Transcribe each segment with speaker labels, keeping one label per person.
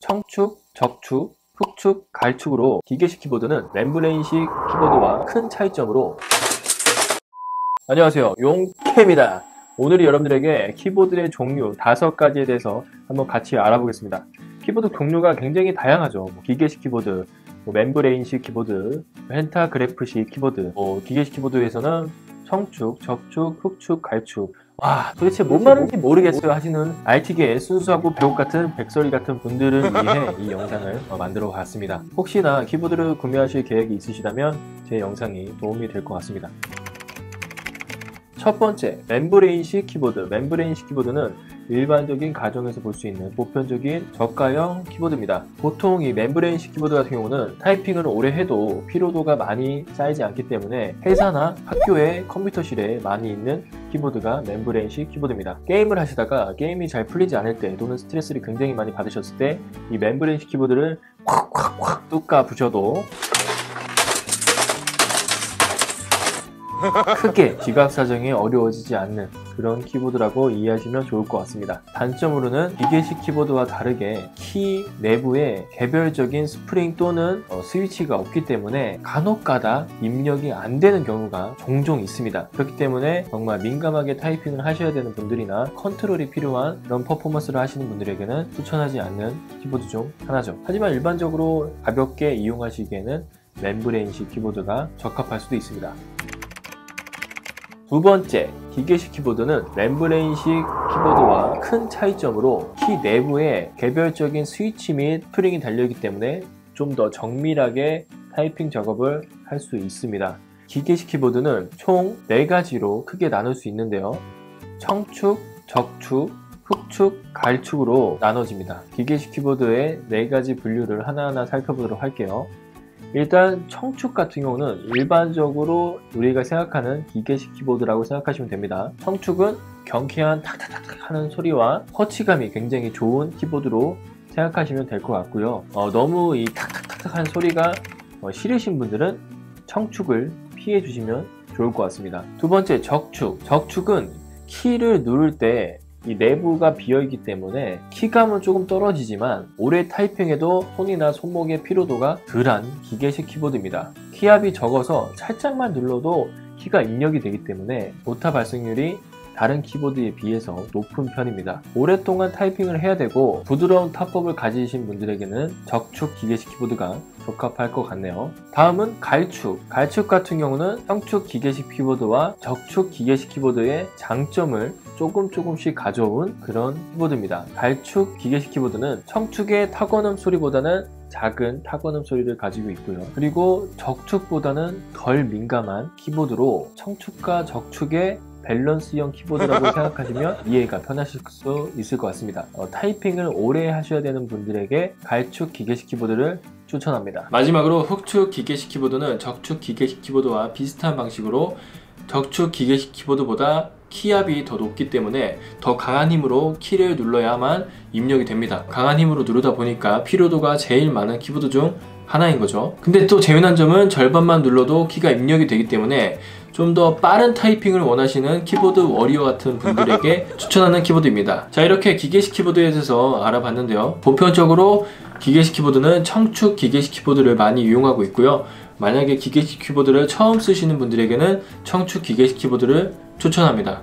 Speaker 1: 청축, 적축, 흑축, 갈축으로 기계식 키보드는 membrane식 키보드와 큰 차이점으로 안녕하세요. 용케입니다. 오늘 여러분들에게 키보드의 종류 다섯 가지에 대해서 한번 같이 알아보겠습니다. 키보드 종류가 굉장히 다양하죠. 뭐 기계식 키보드, 뭐 membrane식 키보드, pantograph식 키보드 뭐 기계식 키보드에서는 청축, 적축, 흑축, 갈축 와 도대체 뭔 말인지 모르겠어요 하시는 IT계의 순수하고 백옥 같은 백설이 같은 분들을 위해 이 영상을 어, 만들어 봤습니다 혹시나 키보드를 구매하실 계획이 있으시다면 제 영상이 도움이 될 것 같습니다 첫 번째, membrane식 키보드. membrane식 키보드는 일반적인 가정에서 볼 수 있는 보편적인 저가형 키보드입니다. 보통 이 membrane식 키보드 같은 경우는 타이핑을 오래 해도 피로도가 많이 쌓이지 않기 때문에 회사나 학교의 컴퓨터실에 많이 있는 키보드가 membrane식 키보드입니다. 게임을 하시다가 게임이 잘 풀리지 않을 때 또는 스트레스를 굉장히 많이 받으셨을 때 이 membrane식 키보드를 콱콱콱 뚜까 부셔도 크게 지갑 사정이 어려워지지 않는 그런 키보드라고 이해하시면 좋을 것 같습니다. 단점으로는 기계식 키보드와 다르게 키 내부에 개별적인 스프링 또는 어, 스위치가 없기 때문에 간혹가다 입력이 안 되는 경우가 종종 있습니다. 그렇기 때문에 정말 민감하게 타이핑을 하셔야 되는 분들이나 컨트롤이 필요한 그런 퍼포먼스를 하시는 분들에게는 추천하지 않는 키보드 중 하나죠. 하지만 일반적으로 가볍게 이용하시기에는 membrane식 키보드가 적합할 수도 있습니다. 두 번째, 기계식 키보드는 membrane식 키보드와 큰 차이점으로 키 내부에 개별적인 스위치 및 스프링이 달려있기 때문에 좀 더 정밀하게 타이핑 작업을 할 수 있습니다. 기계식 키보드는 총 4가지로 크게 나눌 수 있는데요. 청축, 적축, 흑축, 갈축으로 나눠집니다. 기계식 키보드의 4가지 분류를 하나하나 살펴보도록 할게요. 일단 청축 같은 경우는 일반적으로 우리가 생각하는 기계식 키보드라고 생각하시면 됩니다. 청축은 경쾌한 탁탁탁 하는 소리와 터치감이 굉장히 좋은 키보드로 생각하시면 될 것 같고요. 어, 너무 이 탁탁탁탁 하는 소리가 어, 싫으신 분들은 청축을 피해 주시면 좋을 것 같습니다. 두 번째 적축. 적축은 키를 누를 때 이 내부가 비어있기 때문에 키감은 조금 떨어지지만 오래 타이핑해도 손이나 손목의 피로도가 덜한 기계식 키보드입니다. 키압이 적어서 살짝만 눌러도 키가 입력이 되기 때문에 오타 발생률이 다른 키보드에 비해서 높은 편입니다. 오랫동안 타이핑을 해야 되고 부드러운 타법을 가지신 분들에게는 적축 기계식 키보드가 적합할 것 같네요. 다음은 갈축. 갈축 같은 경우는 청축 기계식 키보드와 적축 기계식 키보드의 장점을 조금 조금씩 가져온 그런 키보드입니다. 갈축 기계식 키보드는 청축의 타건음 소리보다는 작은 타건음 소리를 가지고 있고요. 그리고 적축보다는 덜 민감한 키보드로 청축과 적축의 밸런스형 키보드라고 생각하시면 이해가 편하실 수 있을 것 같습니다. 어, 타이핑을 오래 하셔야 되는 분들에게 갈축 기계식 키보드를 추천합니다. 마지막으로 흑축 기계식 키보드는 적축 기계식 키보드와 비슷한 방식으로 적축 기계식 키보드보다 키압이 더 높기 때문에 더 강한 힘으로 키를 눌러야만 입력이 됩니다. 강한 힘으로 누르다 보니까 피로도가 제일 많은 키보드 중 하나인 거죠. 근데 또 재미난 점은 절반만 눌러도 키가 입력이 되기 때문에 좀 더 빠른 타이핑을 원하시는 키보드 워리어 같은 분들에게 추천하는 키보드입니다. 자 이렇게 기계식 키보드에 대해서 알아봤는데요. 보편적으로 기계식 키보드는 청축 기계식 키보드를 많이 이용하고 있고요. 만약에 기계식 키보드를 처음 쓰시는 분들에게는 청축 기계식 키보드를 추천합니다.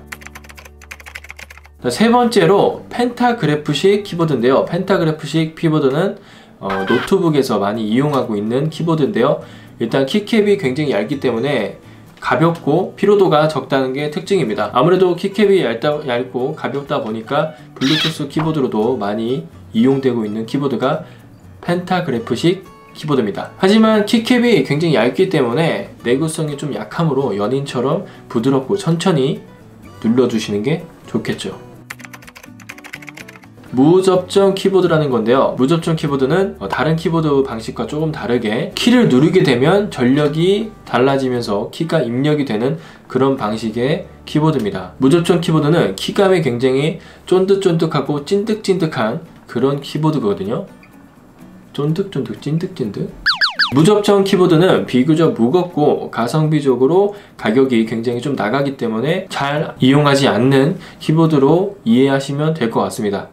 Speaker 1: 자, 세 번째로 펜타그래프식 키보드인데요. 펜타그래프식 키보드는 어, 노트북에서 많이 이용하고 있는 키보드인데요. 일단 keycap이 굉장히 얇기 때문에 가볍고 피로도가 적다는 게 특징입니다. 아무래도 keycap이 얇다, 얇고 가볍다 보니까 블루투스 키보드로도 많이 이용되고 있는 키보드가 펜타그래프식 키보드입니다. 하지만 keycap이 굉장히 얇기 때문에 내구성이 좀 약하므로 연인처럼 부드럽고 천천히 눌러주시는 게 좋겠죠. 무접점 키보드라는 건데요. 무접점 키보드는 어, 다른 키보드 방식과 조금 다르게 키를 누르게 되면 전력이 달라지면서 키가 입력이 되는 그런 방식의 키보드입니다. 무접점 키보드는 키감이 굉장히 쫀득쫀득하고 찐득찐득한 그런 키보드거든요. 쫀득쫀득 찐득찐득. 무접점 키보드는 비교적 무겁고 가성비적으로 가격이 굉장히 좀 나가기 때문에 잘 이용하지 않는 키보드로 이해하시면 될 것 같습니다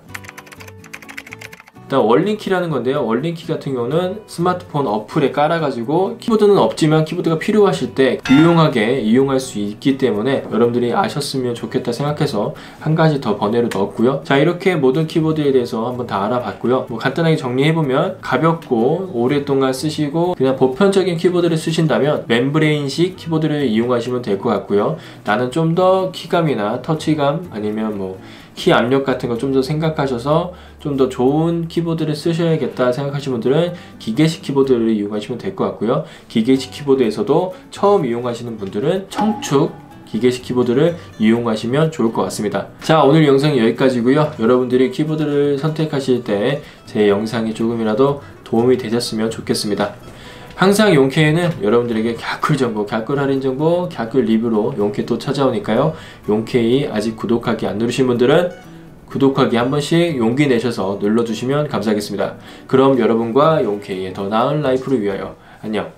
Speaker 1: 일단 월링키라는 건데요. 월링키 같은 경우는 스마트폰 어플에 깔아가지고 키보드는 없지만 키보드가 필요하실 때 유용하게 이용할 수 있기 때문에 여러분들이 아셨으면 좋겠다 생각해서 한 가지 더 번외로 넣었고요. 자 이렇게 모든 키보드에 대해서 한번 다 알아봤고요. 뭐 간단하게 정리해보면 가볍고 오랫동안 쓰시고 그냥 보편적인 키보드를 쓰신다면 membrane식 키보드를 이용하시면 될 것 같고요. 나는 좀 더 키감이나 터치감 아니면 뭐 키 압력 같은 거 좀 더 생각하셔서 좀 더 좋은 키보드를 쓰셔야겠다 생각하시는 분들은 기계식 키보드를 이용하시면 될 것 같고요. 기계식 키보드에서도 처음 이용하시는 분들은 청축 기계식 키보드를 이용하시면 좋을 것 같습니다. 자, 오늘 영상이 여기까지고요. 여러분들이 키보드를 선택하실 때 제 영상이 조금이라도 도움이 되셨으면 좋겠습니다. 항상 용케이는 여러분들에게 갸꿀 정보, 갸꿀 할인 정보, 갸꿀 리뷰로 용케이 또 찾아오니까요. 용케이 아직 구독하기 안 누르신 분들은 구독하기 한 번씩 용기 내셔서 눌러주시면 감사하겠습니다. 그럼 여러분과 용케이의 더 나은 life를 위하여 안녕.